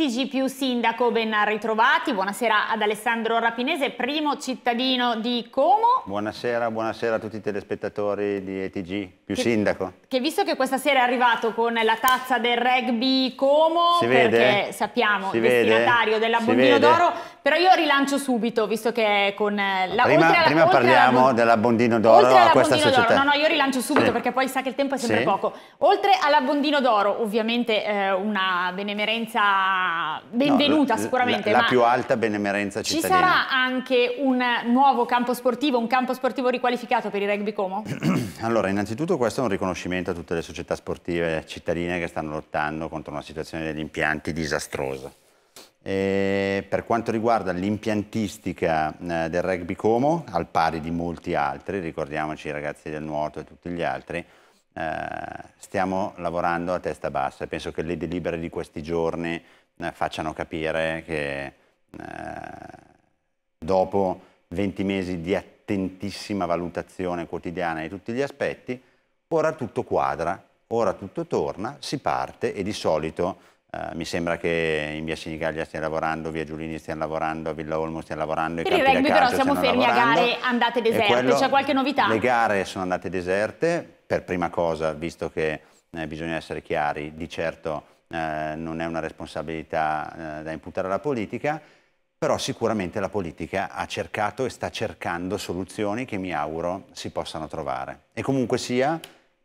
Più sindaco, ben ritrovati. Buonasera ad Alessandro Rapinese, primo cittadino di Como. Buonasera, buonasera a tutti i telespettatori di ETG più che, sindaco. Che visto che questa sera è arrivato con la tazza del rugby Como, si perché vede? sappiamo si destinatario dell'abbondino d'oro, però io rilancio subito, visto che con la Prima, oltre prima oltre parliamo dell'abbondino d'oro a questa società. No, no, io rilancio subito sì. perché poi sa che il tempo è sempre sì. poco. Oltre all'abbondino d'oro, ovviamente eh, una benemerenza benvenuta no, sicuramente. La, la più alta benemerenza cittadina. Ci sarà anche un nuovo campo sportivo, un campo sportivo riqualificato per il rugby Como? allora, innanzitutto questo è un riconoscimento a tutte le società sportive cittadine che stanno lottando contro una situazione degli impianti disastrosa. E per quanto riguarda l'impiantistica eh, del rugby Como, al pari di molti altri, ricordiamoci i ragazzi del nuoto e tutti gli altri, eh, stiamo lavorando a testa bassa e penso che le delibere di questi giorni facciano capire che eh, dopo 20 mesi di attentissima valutazione quotidiana di tutti gli aspetti, ora tutto quadra, ora tutto torna, si parte e di solito Uh, mi sembra che in via Sinigallia stiano lavorando, via Giulini stiano lavorando, a Villa Olmo stiano lavorando. Per il rugby però siamo fermi lavorando. a gare andate deserte, c'è qualche novità? Le gare sono andate deserte, per prima cosa, visto che eh, bisogna essere chiari, di certo eh, non è una responsabilità eh, da imputare alla politica, però sicuramente la politica ha cercato e sta cercando soluzioni che mi auguro si possano trovare. E comunque sia,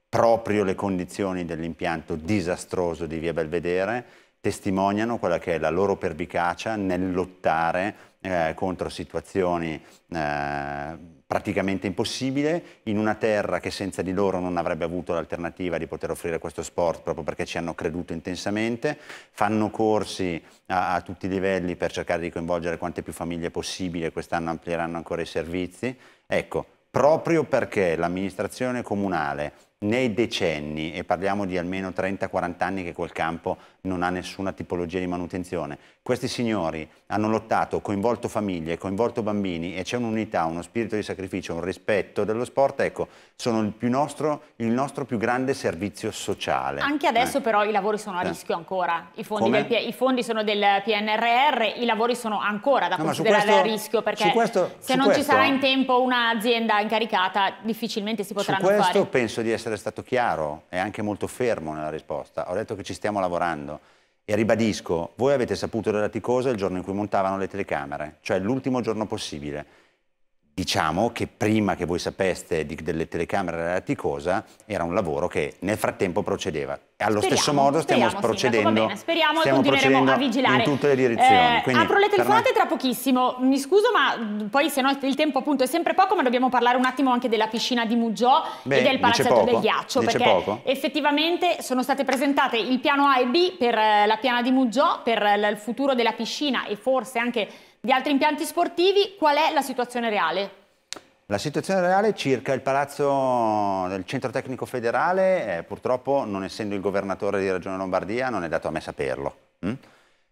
proprio le condizioni dell'impianto disastroso di via Belvedere testimoniano quella che è la loro pervicacia nel lottare eh, contro situazioni eh, praticamente impossibili in una terra che senza di loro non avrebbe avuto l'alternativa di poter offrire questo sport proprio perché ci hanno creduto intensamente, fanno corsi a, a tutti i livelli per cercare di coinvolgere quante più famiglie possibile, quest'anno amplieranno ancora i servizi. Ecco, proprio perché l'amministrazione comunale nei decenni, e parliamo di almeno 30-40 anni che quel campo non ha nessuna tipologia di manutenzione. Questi signori hanno lottato, coinvolto famiglie, coinvolto bambini e c'è un'unità, uno spirito di sacrificio, un rispetto dello sport, ecco, sono il, più nostro, il nostro più grande servizio sociale. Anche adesso eh. però i lavori sono a eh. rischio ancora, I fondi, del, I fondi, sono del PNRR, i lavori sono ancora da no, considerare questo, a rischio perché questo, se non questo, ci sarà in tempo un'azienda incaricata difficilmente si potranno fare. Su questo penso di essere stato chiaro e anche molto fermo nella risposta, ho detto che ci stiamo lavorando. E ribadisco, voi avete saputo della Ticosa il giorno in cui montavano le telecamere, cioè l'ultimo giorno possibile. Diciamo che prima che voi sapeste di, delle telecamere Ticosa era un lavoro che nel frattempo procedeva. E allo speriamo, stesso modo stiamo speriamo, procedendo, speriamo stiamo e continueremo a vigilare. in tutte le direzioni. Eh, apro le telefonate tra pochissimo. Mi scuso, ma poi se no il tempo appunto è sempre poco, ma dobbiamo parlare un attimo anche della piscina di Muggiò Beh, e del palazzetto del ghiaccio. Perché poco. effettivamente sono state presentate il piano A e B per eh, la piana di Muggiò, per il futuro della piscina e forse anche di altri impianti sportivi. Qual è la situazione reale? La situazione reale circa il palazzo del centro tecnico federale, eh, purtroppo non essendo il governatore di Regione Lombardia non è dato a me saperlo. Hm?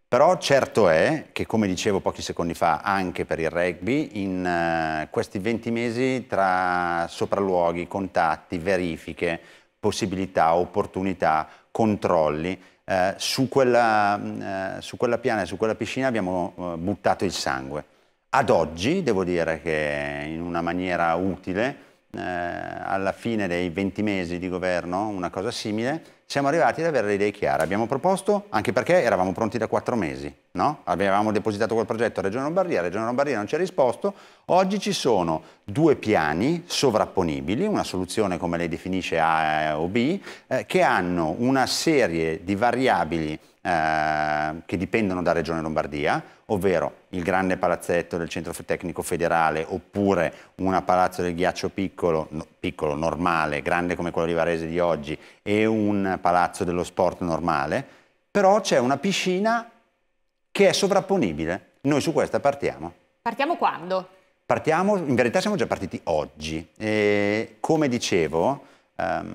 Però certo è che, come dicevo pochi secondi fa, anche per il rugby, in uh, questi 20 mesi tra sopralluoghi, contatti, verifiche, possibilità, opportunità, controlli, uh, su, quella, uh, su, quella, piana su quella piscina abbiamo buttato il sangue. Ad oggi, devo dire che in una maniera utile, eh, alla fine dei 20 mesi di governo, una cosa simile, siamo arrivati ad avere le idee chiare. Abbiamo proposto, anche perché eravamo pronti da quattro mesi, no? avevamo depositato quel progetto a Regione Lombardia, Regione Lombardia non ci ha risposto, oggi ci sono due piani sovrapponibili, una soluzione come lei definisce A o B, eh, che hanno una serie di variabili eh, che dipendono da Regione Lombardia, ovvero il grande palazzetto del centro tecnico federale oppure una palazzo del ghiaccio piccolo, no, piccolo, normale, grande come quello di Varese di oggi e un palazzo dello sport normale, però c'è una piscina che è sovrapponibile. Noi su questa partiamo. Partiamo quando? Partiamo, in verità siamo già partiti oggi. E, come dicevo, um,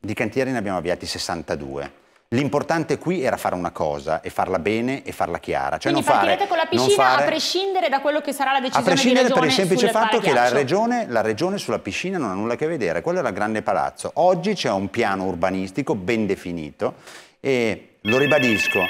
di cantieri ne abbiamo avviati 62 L'importante qui era fare una cosa e farla bene e farla chiara. Cioè Quindi non partirete fare, con la piscina fare... a prescindere da quello che sarà la decisione A prescindere di per il semplice fatto che la regione, la regione, sulla piscina non ha nulla a che vedere. Quello era il grande palazzo. Oggi c'è un piano urbanistico ben definito e lo ribadisco,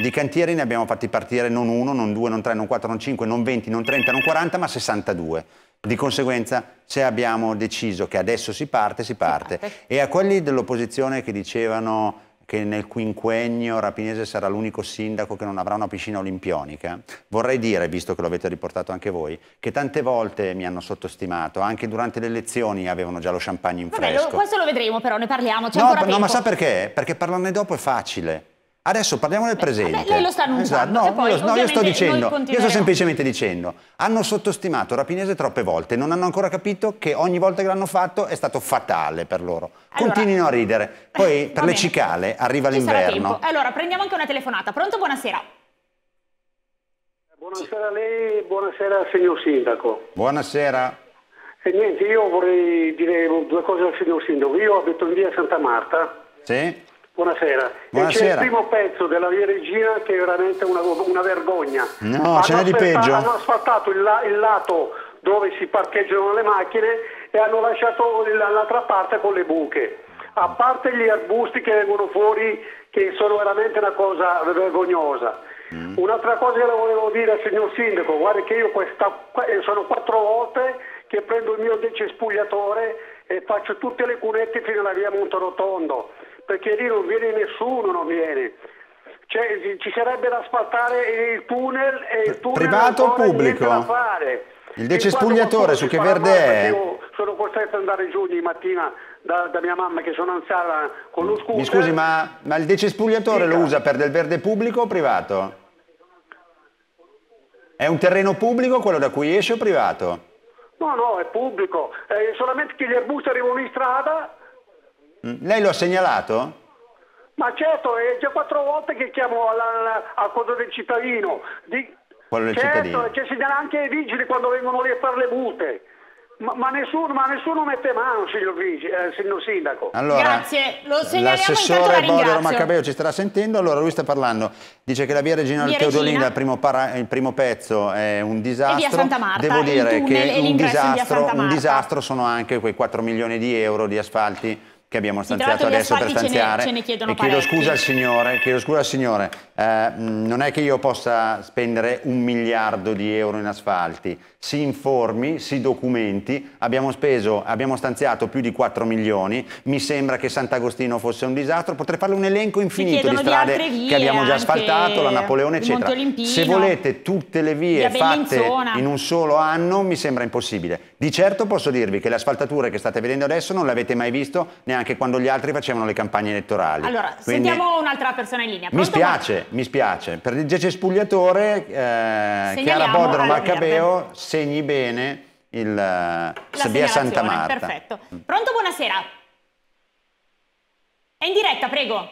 Di cantieri ne abbiamo fatti partire non uno, non due, non tre, non quattro, non cinque, non venti, non trenta, non quaranta, ma 62. Di conseguenza, se abbiamo deciso che adesso si parte, si parte. Si parte. E a quelli dell'opposizione che dicevano che nel quinquennio Rapinese sarà l'unico sindaco che non avrà una piscina olimpionica. Vorrei dire, visto che lo avete riportato anche voi, che tante volte mi hanno sottostimato, anche durante le elezioni avevano già lo champagne in Vabbè, fresco. questo lo vedremo però, ne parliamo, no, no, ma sa perché? Perché parlarne dopo è facile. Adesso parliamo del presente. Beh, lei lo sta annunciando. Esatto. No, poi, no io sto dicendo, io sto semplicemente dicendo, hanno sottostimato Rapinese troppe volte, non hanno ancora capito che ogni volta che l'hanno fatto è stato fatale per loro. Allora, Continuino a ridere. Poi per le cicale arriva l'inverno. Allora, prendiamo anche una telefonata. Pronto? Buonasera. Buonasera a lei, buonasera al signor Sindaco. Buonasera. E niente, io vorrei dire due cose al signor Sindaco. Io abito in via Santa Marta. Sì. Buonasera. Buonasera. c'è il primo pezzo della Via Regina che è veramente una, una vergogna. No, ce n'è di peggio. Hanno asfaltato il, la, il, lato dove si parcheggiano le macchine e hanno lasciato l'altra parte con le buche. A parte gli arbusti che vengono fuori, che sono veramente una cosa vergognosa. Mm. Un'altra cosa che le volevo dire al signor Sindaco, guarda che io questa, sono quattro volte che prendo il mio decespugliatore e faccio tutte le cunette fino alla via Monterotondo perché lì non viene nessuno, non viene. Cioè, ci sarebbe da asfaltare il tunnel e il tunnel privato o pubblico? Da fare. Il decespugliatore su che verde è? Io sono costretto ad andare giù di mattina da, da, mia mamma che sono anziana con lo scooter. Mi scusi, ma, ma il decespugliatore lo usa per del verde pubblico o privato? È un terreno pubblico quello da cui esce o privato? No, no, è pubblico. Eh, solamente che gli arbusti arrivano in strada. Lei lo ha segnalato? Ma certo, è già quattro volte che chiamo al codo del cittadino. Di... Quello del certo, cittadino? Ci segnala anche i vigili quando vengono lì a fare le multe. Ma, ma, nessuno, ma, nessuno, mette mano, signor, Vigi, eh, signor Sindaco. Allora, Grazie, lo segnaliamo L'assessore Bodero Maccabeo ci starà sentendo, allora lui sta parlando, dice che la via Regina del Teodolino, il primo, para, il primo, pezzo è un disastro. E via Santa Marta, Devo dire che un disastro, un disastro sono anche quei 4 milioni di euro di asfalti che abbiamo stanziato adesso per stanziare. Ce ne, ce ne e chiedo scusa al Signore, chiedo scusa al Signore. Eh, non è che io possa spendere un miliardo di euro in asfalti, si informi, si documenti, abbiamo speso, abbiamo stanziato più di 4 milioni, mi sembra che Sant'Agostino fosse un disastro, potrei farle un elenco infinito di strade di che abbiamo già asfaltato, la Napoleone eccetera. Se volete tutte le vie fatte in un solo anno mi sembra impossibile. Di certo posso dirvi che le asfaltature che state vedendo adesso non le avete mai visto neanche quando gli altri facevano le campagne elettorali. Allora, Quindi, sentiamo un'altra persona in linea. Pronto mi spiace, mi spiace. Per il Gece eh, Chiara Bodro Maccabeo segni bene il la via Santa Marta. Perfetto. Pronto, buonasera. È in diretta, prego.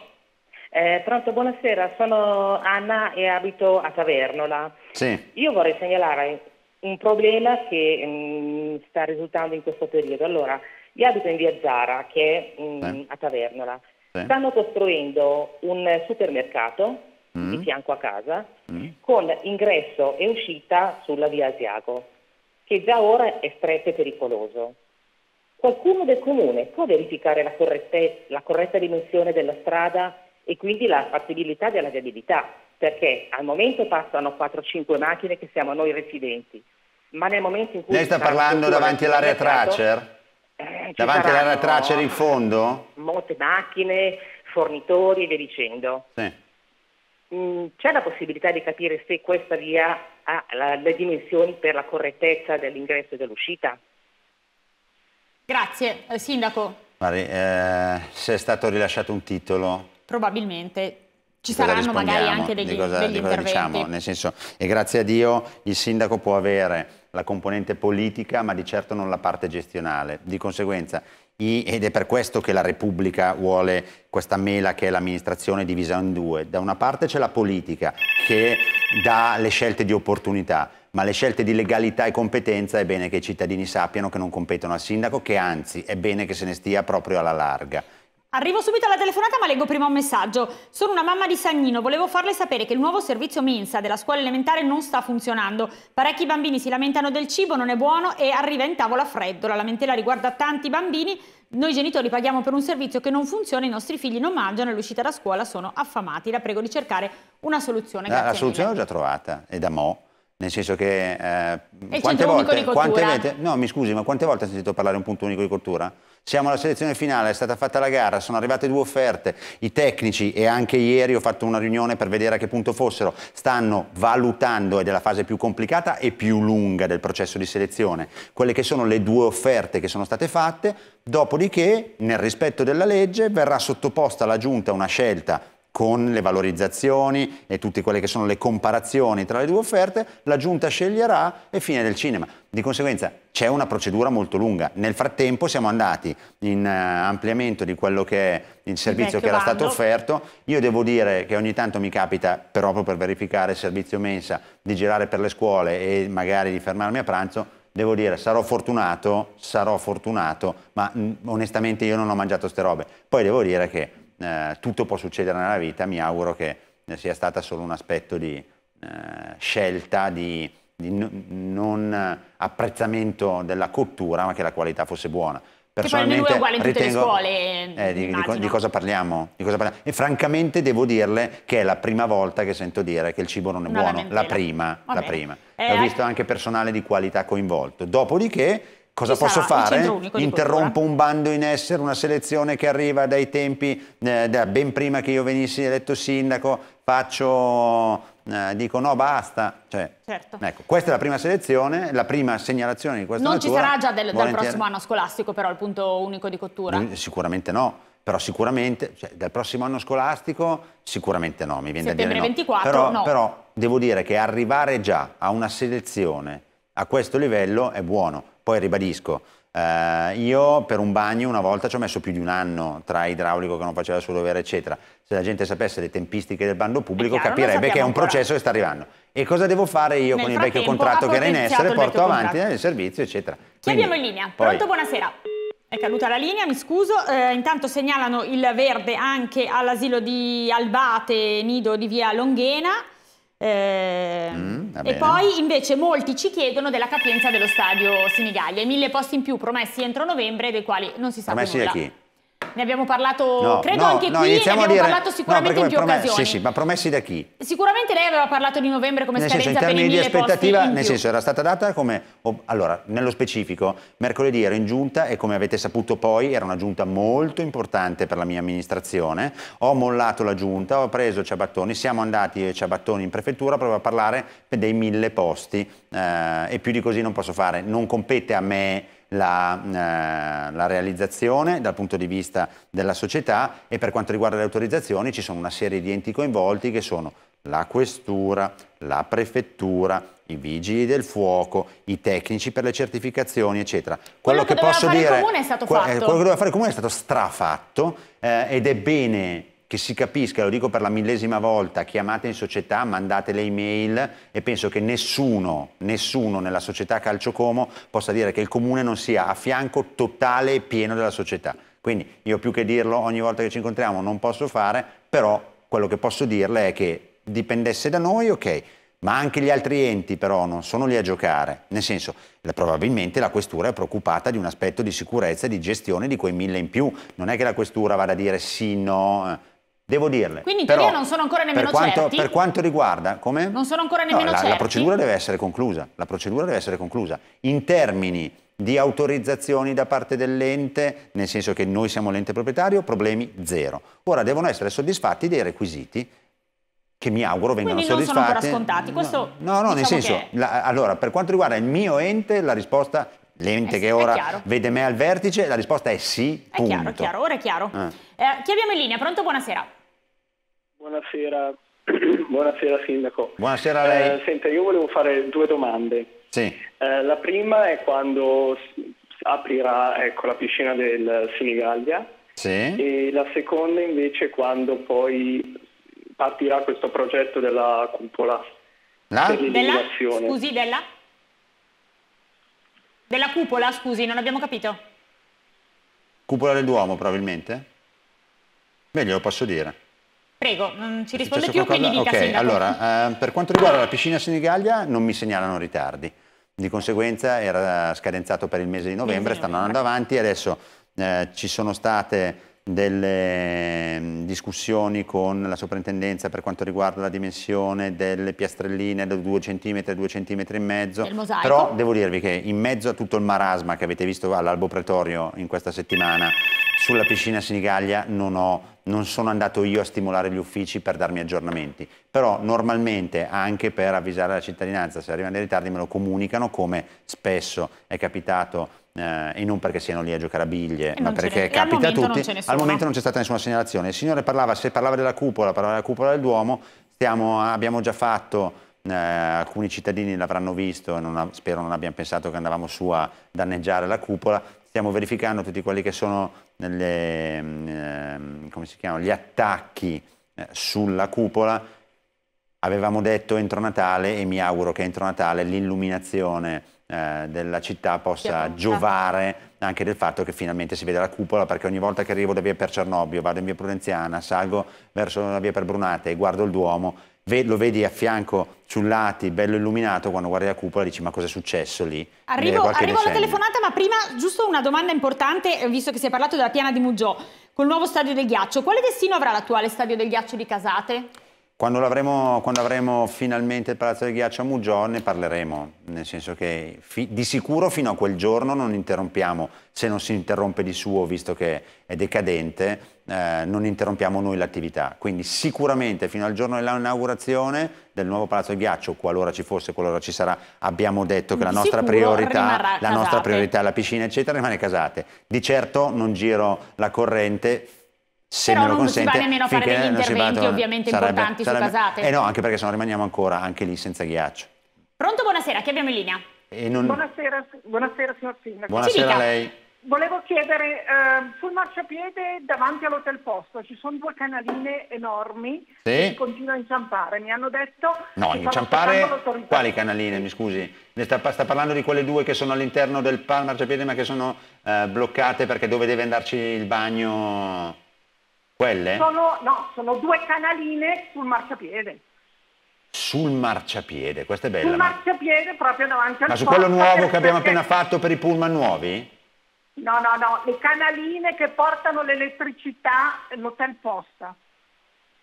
Eh, pronto, buonasera, sono Anna e abito a Tavernola. Sì. Io vorrei segnalare un problema che mh, mm, sta risultando in questo periodo. Allora, io abito in via Zara, che è mh, sì. a Tavernola. Sì. Stanno costruendo un supermercato mm. di fianco a casa, mm. con ingresso e uscita sulla via Asiago, che già ora è stretto e pericoloso. Qualcuno del comune può verificare la, la corretta dimensione della strada e quindi la fattibilità della viabilità, perché al momento passano 4-5 macchine che siamo noi residenti, ma nel momento in cui... Lei sta parlando davanti all'area Tracer? Eh, davanti all'area Tracer in fondo? Molte macchine, fornitori e via dicendo. Sì. Mm, c'è la possibilità di capire se questa via ha le dimensioni per la correttezza dell'ingresso e dell'uscita? Grazie. Eh, sindaco? Mari, eh, se è stato rilasciato un titolo... Probabilmente. Ci saranno magari anche degli, cosa, degli interventi. Diciamo? Nel senso, e grazie a Dio il sindaco può avere la componente politica ma di certo non la parte gestionale. Di conseguenza ed è per questo che la Repubblica vuole questa mela che è l'amministrazione divisa in due. Da una parte c'è la politica che dà le scelte di opportunità, ma le scelte di legalità e competenza è bene che i cittadini sappiano che non competono al sindaco, che anzi è bene che se ne stia proprio alla larga. Arrivo subito alla telefonata ma leggo prima un messaggio. Sono una mamma di Sagnino, volevo farle sapere che il nuovo servizio mensa della scuola elementare non sta funzionando. Parecchi bambini si lamentano del cibo, non è buono e arriva in tavola freddo. La lamentela riguarda tanti bambini. Noi genitori paghiamo per un servizio che non funziona, i nostri figli non mangiano e all'uscita da scuola sono affamati. La prego di cercare una soluzione. La, la soluzione l'ho già trovata, è da mo'. Nel senso che eh, quante volte, quante, no mi scusi, ma quante volte hai sentito parlare di un punto unico di cottura? Siamo alla selezione finale, è stata fatta la gara, sono arrivate due offerte, i tecnici e anche ieri ho fatto una riunione per vedere a che punto fossero, stanno valutando ed è la fase più complicata e più lunga del processo di selezione, quelle che sono le due offerte che sono state fatte, dopodiché nel rispetto della legge verrà sottoposta alla Giunta una scelta con le valorizzazioni e tutte quelle che sono le comparazioni tra le due offerte, la giunta sceglierà e fine del cinema. Di conseguenza c'è una procedura molto lunga. Nel frattempo siamo andati in uh, ampliamento di quello che è il servizio il che era bando. stato offerto. Io devo dire che ogni tanto mi capita, proprio per verificare il servizio mensa, di girare per le scuole e magari di fermarmi a pranzo, devo dire sarò fortunato, sarò fortunato, ma onestamente io non ho mangiato ste robe. Poi devo dire che eh, tutto può succedere nella vita, mi auguro che sia stata solo un aspetto di eh, scelta, di, di non apprezzamento della cottura, ma che la qualità fosse buona. Personalmente, che poi il è uguale in tutte ritengo, le scuole. Eh, di, di, di, cosa parliamo, di, cosa parliamo, E francamente devo dirle che è la prima volta che sento dire che il cibo non è Una buono. La prima, la prima. Eh, Ho visto anche personale di qualità coinvolto. Dopodiché Cosa Ci posso fare? Interrompo un bando in essere, una selezione che arriva dai tempi, eh, da ben prima che io venissi eletto sindaco, faccio, eh, dico no basta. Cioè, certo. ecco, questa è la prima selezione, la prima segnalazione di questa Non natura, ci sarà già del, dal prossimo anno scolastico però il punto unico di cottura? Sicuramente no però sicuramente cioè, dal prossimo anno scolastico sicuramente no, mi viene Settembre da dire no. 24 però, no. però devo dire che arrivare già a una selezione a questo livello è buono. Poi ribadisco, eh, io per un bagno una volta ci ho messo più di un anno tra idraulico che non faceva il suo dovere, eccetera. Se la gente sapesse le tempistiche del bando pubblico chiaro, capirebbe che è un ancora. processo che sta arrivando. E cosa devo fare io Nel con il vecchio contratto che era in essere? Porto avanti il servizio, eccetera. Quindi, abbiamo in linea? Poi... Pronto, buonasera. È caduta la linea, mi scuso. Eh, intanto segnalano il verde anche all'asilo di Albate, nido di via Longhena. Eh, mm, e poi invece molti ci chiedono della capienza dello stadio Senigallia, i mille posti in più promessi entro novembre, dei quali non si sa promessi nulla. Promessi da chi? Ne abbiamo parlato, no, credo no, anche no, qui, ne abbiamo dire, parlato sicuramente in più promessi, occasioni. Sì, sì, ma promessi da chi? Sicuramente lei aveva parlato di novembre come nel scadenza senso, per i mille di aspettativa, Nel senso, era stata data come... Oh, allora, nello specifico, mercoledì ero in giunta e come avete saputo poi era una giunta molto importante per la mia amministrazione. Ho mollato la giunta, ho preso Ciabattoni, siamo andati Ciabattoni in prefettura proprio a parlare dei mille posti eh, e più di così non posso fare. Non compete a me la, eh, la, realizzazione dal punto di vista della società e per quanto riguarda le autorizzazioni ci sono una serie di enti coinvolti che sono la questura, la prefettura, i vigili del fuoco, i tecnici per le certificazioni, eccetera. Quello, quello che, che posso dire, il comune è stato fatto. quello che doveva fare il comune è stato strafatto eh, ed è bene che si capisca, lo dico per la millesima volta, chiamate in società, mandate le email e penso che nessuno, nessuno nella società Calcio Como possa dire che il comune non sia a fianco totale e pieno della società. Quindi io più che dirlo ogni volta che ci incontriamo non posso fare, però quello che posso dirle è che dipendesse da noi, ok, ma anche gli altri enti però non sono lì a giocare, nel senso probabilmente la questura è preoccupata di un aspetto di sicurezza e di gestione di quei mille in più, non è che la questura vada a dire sì, no, eh. Devo dirle. Quindi in però, teoria non sono ancora nemmeno per quanto, certi? Per quanto riguarda... Come? Non sono ancora nemmeno no, la, certi? La procedura deve essere conclusa. La procedura deve essere conclusa. In termini di autorizzazioni da parte dell'ente, nel senso che noi siamo l'ente proprietario, problemi zero. Ora devono essere soddisfatti dei requisiti che mi auguro vengano Quindi non soddisfatti. sono ancora scontati. Questo, no, no, diciamo nel senso, che... la, allora, per quanto riguarda il mio ente, la risposta l'ente eh, che ora vede me al vertice, la risposta è sì, È chiaro, chiaro, ora è chiaro. Eh. Eh, chi abbiamo in linea? Pronto, buonasera. Buonasera, buonasera Sindaco. Buonasera a lei. Eh, senta, io volevo fare due domande. Sì. Eh, la prima è quando aprirà ecco, la piscina del Senigallia sì. e la seconda invece è quando poi partirà questo progetto della cupola la? per Della? Scusi, della? Della cupola, scusi, non abbiamo capito. Cupola del Duomo probabilmente? Beh, glielo posso dire. Prego, non ci risponde più, qualcosa? quindi dica Ok, sindaco. allora, eh, per quanto riguarda la piscina Senigallia non mi segnalano ritardi. Di conseguenza era scadenzato per il mese di novembre, stanno andando avanti e adesso eh, ci sono state delle mm, discussioni con la soprintendenza per quanto riguarda la dimensione delle piastrelline da 2 cm, 2 cm e mezzo. Però devo dirvi che in mezzo a tutto il marasma che avete visto all'Albo Pretorio in questa settimana, sulla piscina Senigallia non, ho, non sono andato io a stimolare gli uffici per darmi aggiornamenti, però normalmente anche per avvisare la cittadinanza se arrivano dei ritardi me lo comunicano come spesso è capitato eh, e non perché siano lì a giocare a biglie, ma perché capita a tutti. Al momento non c'è stata nessuna segnalazione. Il Signore parlava, se parlava della cupola, parlava della cupola del Duomo, stiamo, abbiamo già fatto eh, alcuni cittadini l'avranno visto e non, spero non abbiano pensato che andavamo su a danneggiare la cupola. Stiamo verificando tutti quelli che sono nelle, eh, chiamano, gli attacchi eh, sulla cupola. Avevamo detto entro Natale e mi auguro che entro Natale l'illuminazione eh, della città possa giovare anche del fatto che finalmente si vede la cupola perché ogni volta che arrivo da via per Cernobbio, vado in via Prudenziana, salgo verso la via per Brunate e guardo il Duomo, lo vedi a fianco sul lati, bello illuminato, quando guardi la cupola dici ma cosa è successo lì? Arrivo, arrivo alla telefonata, ma prima giusto una domanda importante, visto che si è parlato della piana di Muggio, col nuovo stadio del ghiaccio, quale destino avrà l'attuale stadio del ghiaccio di Casate? Quando, quando, avremo finalmente il Palazzo del Ghiaccio a Mugiò ne parleremo, nel senso che di sicuro fino a quel giorno non interrompiamo, se non si interrompe di suo visto che è decadente, eh, non interrompiamo noi l'attività. Quindi sicuramente fino al giorno dell'inaugurazione del nuovo Palazzo del Ghiaccio, qualora ci fosse, qualora ci sarà, abbiamo detto che la nostra, priorità, la nostra priorità è la piscina eccetera, rimane casate. Di certo non giro la corrente se Però non si va nemmeno a fare degli interventi ovviamente sarebbe, importanti sarebbe, su casate. Eh no, anche perché se no rimaniamo ancora anche lì senza ghiaccio. Pronto, buonasera, chi abbiamo in linea? Non... Buonasera, buonasera signor Sindaco. Buonasera a lei. Volevo chiedere, eh, sul marciapiede davanti all'Hotel Posto ci sono due canaline enormi sì. che continuano a inciampare. Mi hanno detto... No, inciampare... Quali canaline, mi scusi? Sta, sta, parlando di quelle due che sono all'interno del marciapiede ma che sono eh, bloccate perché dove deve andarci il bagno... Quelle? Sono, no, sono due canaline sul marciapiede. Sul marciapiede, questa è bella. Sul marciapiede proprio davanti al Ma su quello nuovo che abbiamo appena fatto per i pullman nuovi? No, no, no, le canaline che portano l'elettricità l'hotel Posta.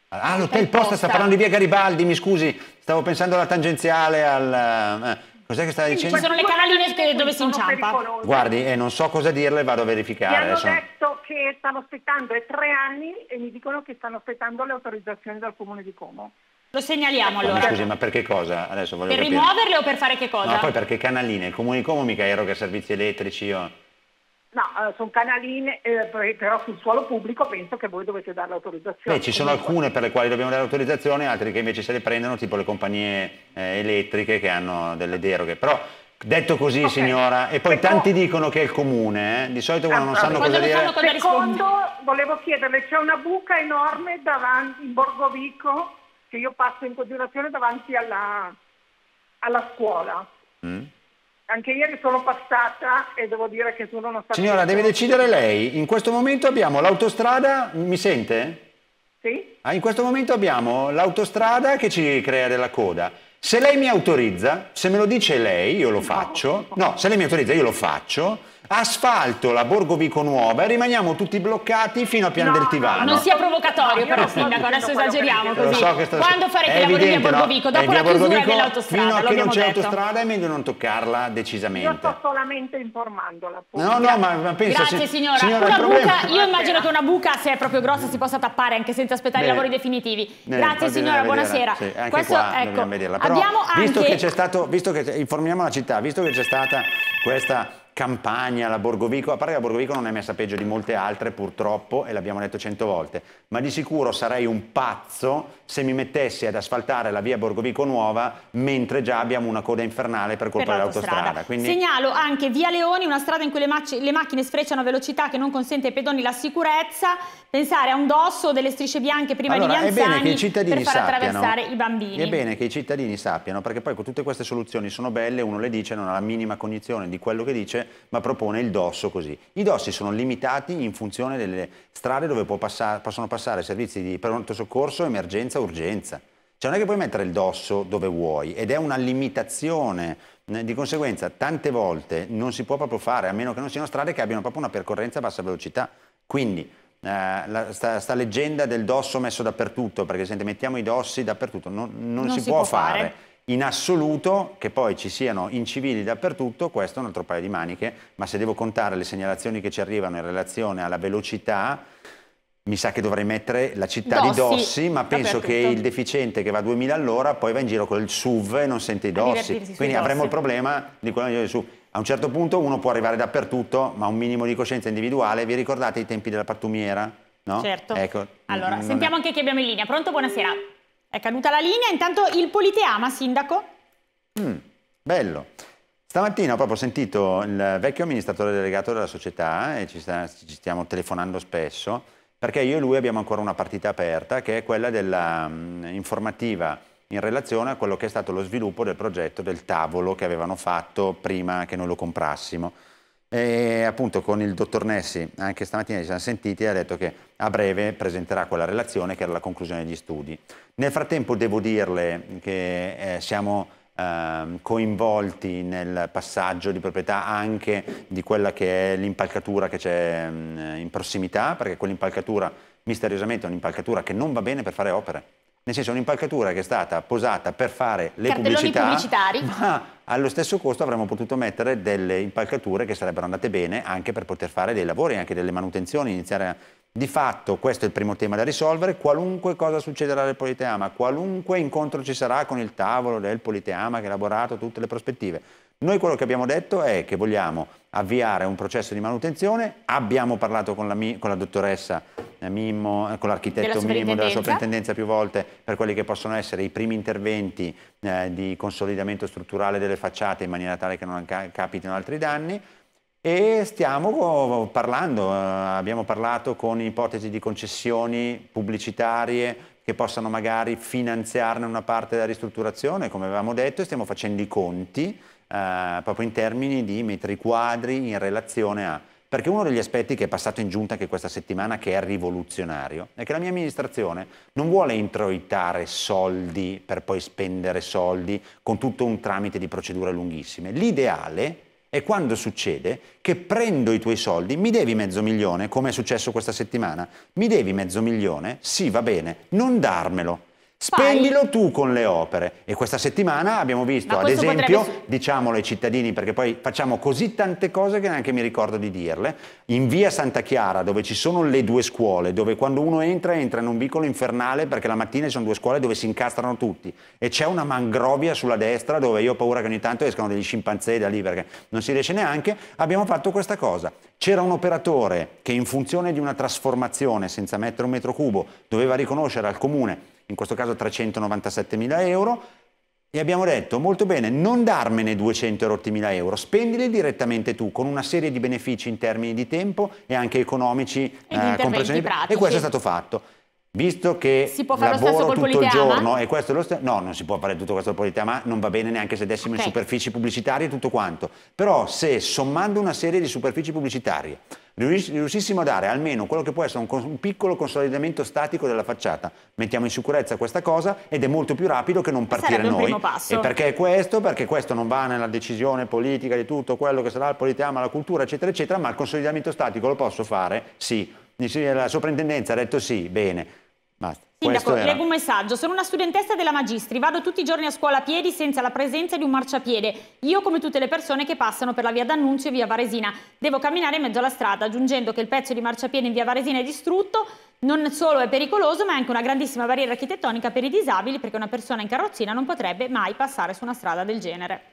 Ah, l'hotel Posta, sta parlando di via Garibaldi, mi scusi, stavo pensando alla tangenziale, al... Eh. Cos'è che stai dicendo? Ci sono le canaline dove si inciampa. Guardi, eh, non so cosa dirle, vado a verificare. Mi hanno adesso. detto che stanno aspettando è tre anni e mi dicono che stanno aspettando le autorizzazioni dal comune di Como. Lo segnaliamo allora. Scusi, ma per che cosa? Adesso per capire. rimuoverle o per fare che cosa? No, poi perché canaline? Il comune di Como mica eroga servizi elettrici io... No, eh, sono canaline, eh, però sul suolo pubblico penso che voi dovete dare l'autorizzazione. Beh, ci sono alcune per le quali dobbiamo dare l'autorizzazione, altre che invece se le prendono, tipo le compagnie eh, elettriche che hanno delle deroghe. Però detto così, okay. signora, e poi Secondo... tanti dicono che è il comune, eh? di solito quando ah, non sanno cosa dire... Secondo, volevo chiederle, c'è una buca enorme davanti in Borgovico, che io passo in continuazione davanti alla, alla scuola. Mm anche ieri sono passata e devo dire che sono una Signora, deve decidere lei. In questo momento abbiamo l'autostrada, mi sente? Sì. Ah, in questo momento abbiamo l'autostrada che ci crea della coda. Se lei mi autorizza, se me lo dice lei, io lo faccio. No, se lei mi autorizza, io lo faccio asfalto la Borgovico Nuova e rimaniamo tutti bloccati fino a Pian no, del Tivano. Non sia provocatorio no, però Sindaco, adesso esageriamo così. So sta... Quando farete i lavori via Borgovico? No? Dopo la chiusura dell'autostrada, Fino a che non c'è l'autostrada è meglio non toccarla decisamente. Io sto solamente informandola. No, no, ma, ma pensa... Grazie signora. signora una buca, io immagino che una buca, se è proprio grossa, si possa tappare anche senza aspettare Beh, i lavori definitivi. Grazie signora, buonasera. Sì, anche Questo, qua ecco, vederla. Però, abbiamo visto che c'è stato, visto che informiamo la città, visto che c'è stata questa Campagna, la Borgovico, a parte che la Borgovico non è messa peggio di molte altre purtroppo e l'abbiamo detto cento volte, ma di sicuro sarei un pazzo se mi mettessi ad asfaltare la via Borgovico Nuova mentre già abbiamo una coda infernale per colpa dell'autostrada. Quindi... Segnalo anche via Leoni, una strada in cui le, le, macchine sfrecciano a velocità che non consente ai pedoni la sicurezza, pensare a un dosso o delle strisce bianche prima allora, degli anziani per far attraversare i bambini. È bene che i cittadini sappiano, perché poi tutte queste soluzioni sono belle, uno le dice, non ha la minima cognizione di quello che dice ma propone il dosso così. I dossi sono limitati in funzione delle strade dove passare, possono passare servizi di pronto soccorso, emergenza, urgenza. Cioè non è che puoi mettere il dosso dove vuoi ed è una limitazione. Di conseguenza tante volte non si può proprio fare, a meno che non siano strade che abbiano proprio una percorrenza a bassa velocità. Quindi eh, la, sta, sta, leggenda del dosso messo dappertutto, perché se mettiamo i dossi dappertutto, non, non, non si, si, può, può fare. fare. In assoluto, che poi ci siano incivili dappertutto, questo è un altro paio di maniche, ma se devo contare le segnalazioni che ci arrivano in relazione alla velocità, mi sa che dovrei mettere la città Dossi, di Dossi, ma penso che il deficiente che va a 2000 all'ora poi va in giro con il SUV e non sente i Dossi. Quindi avremo il problema di quello del SUV. A un certo punto uno può arrivare dappertutto, ma un minimo di coscienza individuale. Vi ricordate i tempi della pattumiera? No? Certo. Ecco, allora, sentiamo anche chi abbiamo in linea. Pronto? Buonasera. È caduta la linea. Intanto il Politeama, sindaco. Mm, bello. Stamattina ho proprio sentito il vecchio amministratore delegato della società e ci, sta, ci stiamo telefonando spesso perché io e lui abbiamo ancora una partita aperta che è quella dell'informativa mm, in relazione a quello che è stato lo sviluppo del progetto del tavolo che avevano fatto prima che noi lo comprassimo. E appunto con il dottor Nessi, anche stamattina ci siamo sentiti, ha detto che a breve presenterà quella relazione che era la conclusione degli studi. Nel frattempo devo dirle che eh, siamo Ehm, coinvolti nel passaggio di proprietà anche di quella che è l'impalcatura che c'è mm, in prossimità, perché quell'impalcatura misteriosamente è un'impalcatura che non va bene per fare opere. Nel senso è un'impalcatura che è stata posata per fare le pubblicità, pubblicitari. ma allo stesso costo avremmo potuto mettere delle impalcature che sarebbero andate bene anche per poter fare dei lavori, anche delle manutenzioni, iniziare a di fatto questo è il primo tema da risolvere, qualunque cosa succederà nel Politeama, qualunque incontro ci sarà con il tavolo del Politeama che ha elaborato tutte le prospettive. Noi quello che abbiamo detto è che vogliamo avviare un processo di manutenzione, abbiamo parlato con la, con la dottoressa eh, Mimmo, eh, con l'architetto Mimmo della soprintendenza. più volte per quelli che possono essere i primi interventi eh, di consolidamento strutturale delle facciate in maniera tale che non capitino altri danni e stiamo parlando, eh, abbiamo parlato con ipotesi di concessioni pubblicitarie che possano magari finanziarne una parte della ristrutturazione, come avevamo detto, e stiamo facendo i conti eh, proprio in termini di metri quadri in relazione a... Perché uno degli aspetti che è passato in giunta anche questa settimana, che è rivoluzionario, è che la mia amministrazione non vuole introitare soldi per poi spendere soldi con tutto un tramite di procedure lunghissime. L'ideale è quando succede che prendo i tuoi soldi, mi devi mezzo milione, come è successo questa settimana, mi devi mezzo milione, sì va bene, non darmelo, Spendilo tu con le opere. E questa settimana abbiamo visto, ad esempio, potrebbe... diciamolo ai cittadini, perché poi facciamo così tante cose che neanche mi ricordo di dirle, in via Santa Chiara, dove ci sono le due scuole, dove quando uno entra, entra in un vicolo infernale, perché la mattina ci sono due scuole dove si incastrano tutti, e c'è una mangrovia sulla destra, dove io ho paura che ogni tanto escano degli scimpanzé da lì, perché non si riesce neanche, abbiamo fatto questa cosa. C'era un operatore che in funzione di una trasformazione, senza mettere un metro cubo, doveva riconoscere al comune in questo caso 397 mila euro, e abbiamo detto molto bene, non darmene 200 mila euro, spendili direttamente tu con una serie di benefici in termini di tempo e anche economici, e, eh, compresioni, e questo è stato fatto. Visto che lavoro tutto il giorno e questo è lo stesso, no, non si può fare tutto questo col Politeama, non va bene neanche se dessimo okay. in superfici pubblicitarie e tutto quanto. Però se sommando una serie di superfici pubblicitarie riuscissimo a dare almeno quello che può essere un, un, piccolo consolidamento statico della facciata, mettiamo in sicurezza questa cosa ed è molto più rapido che non partire noi. E perché è questo? Perché questo non va nella decisione politica di tutto quello che sarà il politeama, la cultura, eccetera, eccetera, ma il consolidamento statico lo posso fare? Sì. La soprintendenza ha detto sì, bene. Basta. Sindaco, leggo un messaggio. Sono una studentessa della Magistri, vado tutti i giorni a scuola a piedi senza la presenza di un marciapiede. Io, come tutte le persone che passano per la via D'Annunzio e via Varesina, devo camminare in mezzo alla strada, aggiungendo che il pezzo di marciapiede in via Varesina è distrutto. Non solo è pericoloso, ma è anche una grandissima barriera architettonica per i disabili, perché una persona in carrozzina non potrebbe mai passare su una strada del genere.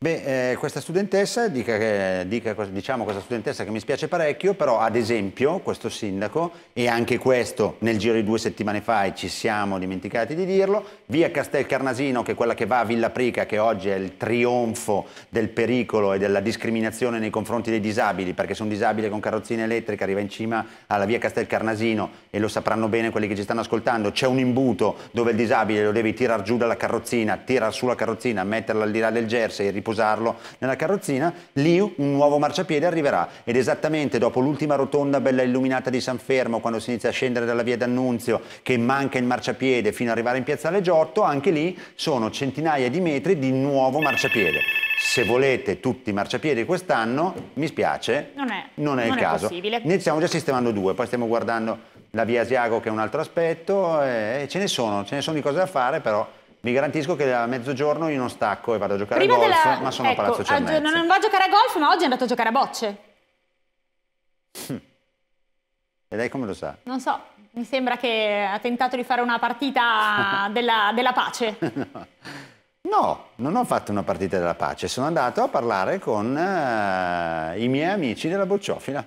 Beh, eh, questa studentessa, dica che, dica, diciamo questa studentessa che mi spiace parecchio, però ad esempio questo sindaco, e anche questo nel giro di due settimane fa e ci siamo dimenticati di dirlo, via Castel Carnasino, che è quella che va a Villa Prica, che oggi è il trionfo del pericolo e della discriminazione nei confronti dei disabili, perché se un disabile con carrozzina elettrica arriva in cima alla via Castel Carnasino, e lo sapranno bene quelli che ci stanno ascoltando, c'è un imbuto dove il disabile lo devi tirar giù dalla carrozzina, tirar su la carrozzina, metterla al di là del jersey, posarlo nella carrozzina, lì un nuovo marciapiede arriverà ed esattamente dopo l'ultima rotonda bella illuminata di San Fermo, quando si inizia a scendere dalla via d'Annunzio, che manca il marciapiede fino ad arrivare in piazzale Giotto, anche lì sono centinaia di metri di nuovo marciapiede. Se volete tutti i marciapiedi quest'anno, mi spiace, non è, non è non il è caso. Possibile. Ne stiamo già sistemando due, poi stiamo guardando la via Asiago che è un altro aspetto, e ce ne sono, ce ne sono di cose da fare, però vi garantisco che a mezzogiorno io non stacco e vado a giocare Prima a golf, della... ma sono ecco, a Palazzo Cernezzi. Non va a giocare a golf, ma oggi è andato a giocare a bocce. E lei come lo sa? Non so, mi sembra che ha tentato di fare una partita della, della pace. no. no. non ho fatto una partita della pace, sono andato a parlare con uh, i miei amici della bocciofila.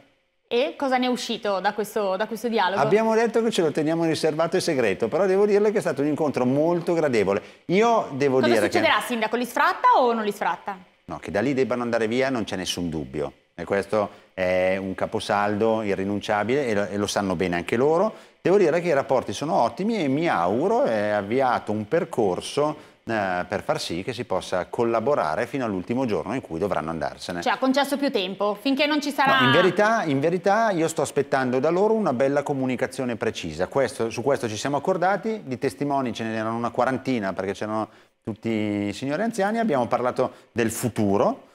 E cosa ne è uscito da questo, da questo, dialogo? Abbiamo detto che ce lo teniamo riservato e segreto, però devo dirle che è stato un incontro molto gradevole. Io devo cosa dire che... Cosa succederà, Sindaco? Li sfratta o non li sfratta? No, che da lì debbano andare via non c'è nessun dubbio. E questo è un caposaldo irrinunciabile e lo, e lo sanno bene anche loro. Devo dire che i rapporti sono ottimi e mi auguro è avviato un percorso eh, per far sì che si possa collaborare fino all'ultimo giorno in cui dovranno andarsene. Cioè ha concesso più tempo, finché non ci sarà... No, in, verità, in, verità, io sto aspettando da loro una bella comunicazione precisa, questo, su questo ci siamo accordati, di testimoni ce n'erano una quarantina perché c'erano tutti i signori anziani, abbiamo parlato del futuro,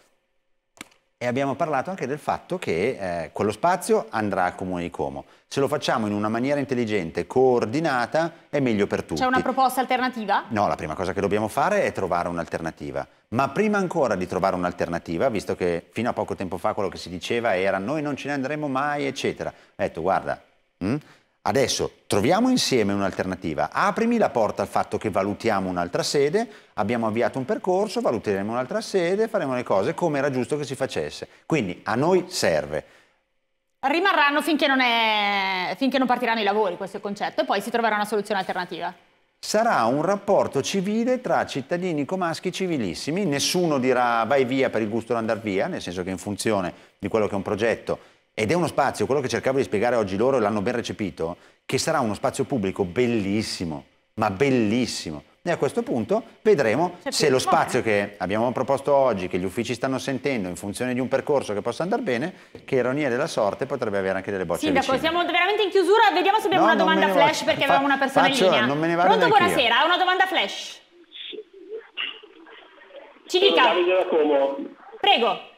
e abbiamo parlato anche del fatto che eh, quello spazio andrà al Comune di Como. Se lo facciamo in una maniera intelligente, coordinata, è meglio per tutti. C'è una proposta alternativa? No, la prima cosa che dobbiamo fare è trovare un'alternativa. Ma prima ancora di trovare un'alternativa, visto che fino a poco tempo fa quello che si diceva era noi non ce ne andremo mai, eccetera, ho detto guarda, mh, hm, Adesso troviamo insieme un'alternativa, aprimi la porta al fatto che valutiamo un'altra sede, abbiamo avviato un percorso, valuteremo un'altra sede, faremo le cose come era giusto che si facesse. Quindi a noi serve. Rimarranno finché non, è... finché non partiranno i lavori, questo è il concetto, e poi si troverà una soluzione alternativa. Sarà un rapporto civile tra cittadini comaschi civilissimi, nessuno dirà vai via per il gusto di andare via, nel senso che in funzione di quello che è un progetto ed è uno spazio, quello che cercavo di spiegare oggi loro e l'hanno ben recepito, che sarà uno spazio pubblico bellissimo, ma bellissimo. E a questo punto vedremo se lo spazio che abbiamo proposto oggi, che gli uffici stanno sentendo in funzione di un percorso che possa andare bene, che ironia della sorte potrebbe avere anche delle bocce Sindaco, vicine. siamo veramente in chiusura, vediamo se abbiamo no, una domanda flash perché Fa avevamo una persona faccio, in linea. Non me ne vado Pronto, buonasera, ha una domanda flash. Ci dica. Prego.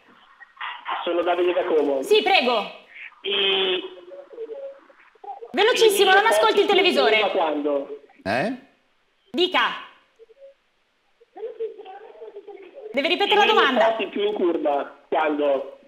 Sono Davide da Como. Sì, prego. E... Velocissimo, non ascolti il televisore. Ma quando? Eh? Dica. Deve ripetere la domanda. più in curva. Quando?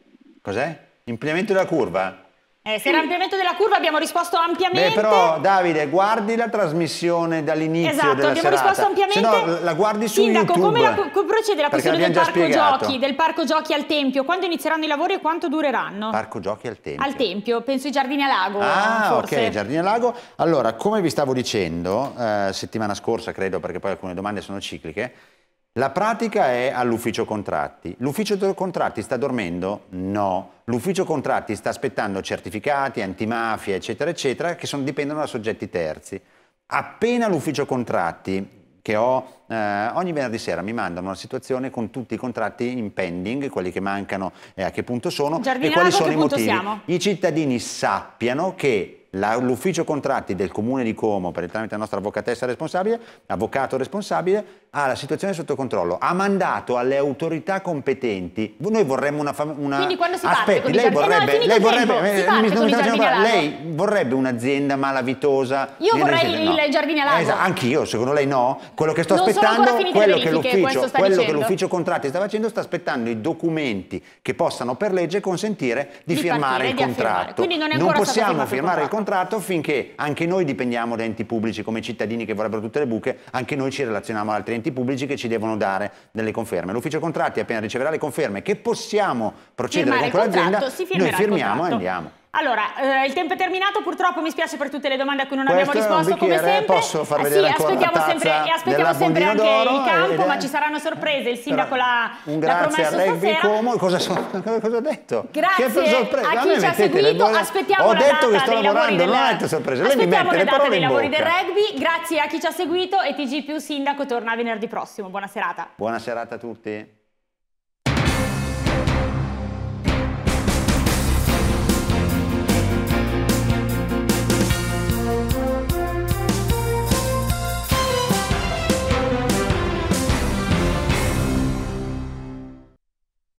Cos'è? Implemento della curva? Eh, se era ampliamento della curva abbiamo risposto ampiamente. Beh, però Davide, guardi la trasmissione dall'inizio esatto, della abbiamo serata. risposto ampiamente. Se no, la guardi su Sindaco, YouTube. come, la, come procede la questione del parco, giochi, del parco giochi al Tempio? Quando inizieranno i lavori e quanto dureranno? Parco giochi al Tempio. Al Tempio, penso i Giardini a Lago. Ah, forse. ok, Giardini a Lago. Allora, come vi stavo dicendo, eh, settimana scorsa credo, perché poi alcune domande sono cicliche, la pratica è all'ufficio contratti. L'ufficio contratti sta dormendo? No. L'ufficio contratti sta aspettando certificati, antimafia, eccetera, eccetera, che sono, dipendono da soggetti terzi. Appena l'ufficio contratti, che ho eh, ogni venerdì sera, mi mandano una situazione con tutti i contratti in pending, quelli che mancano e a che punto sono Giardinago, e quali sono i motivi. Siamo? I cittadini sappiano che l'ufficio contratti del comune di Como, per il tramite della nostra avvocatessa responsabile, avvocato responsabile, ha la situazione sotto controllo, ha mandato alle autorità competenti, noi vorremmo una... una Quindi quando si aspetti, parte lei vorrebbe, lei vorrebbe, eh, mi, mi lei vorrebbe un'azienda malavitosa... Io vorrei il, no. il giardino lago. Esatto, anch'io, secondo lei no? Quello che sto non aspettando, quello, che l'ufficio, quello che l'ufficio contratti sta facendo, sta aspettando i documenti che possano per legge consentire di, di firmare partire, il contratto. Non, non possiamo firmare il contratto finché anche noi dipendiamo da enti pubblici come cittadini che vorrebbero tutte le buche, anche noi ci relazioniamo ad altri enti pubblici che ci devono dare delle conferme. L'ufficio contratti appena riceverà le conferme che possiamo procedere Firmare con quell'azienda, noi firmiamo e andiamo. Allora, eh, il tempo è terminato, purtroppo mi spiace per tutte le domande a cui non Questo abbiamo risposto come sempre. Posso far vedere eh sì, aspettiamo sempre, e aspettiamo sempre anche il campo, è... ma ci saranno sorprese, il sindaco l'ha Un grazie a Rugby Como, cosa, cosa ho detto? Grazie a chi ci ha seguito, aspettiamo ho la detto che sto lavorando, non ho detto sorprese. Mette le parole dei lavori del rugby, grazie a chi ci ha seguito e TG più sindaco torna venerdì prossimo. Buona serata. Buona serata a tutti.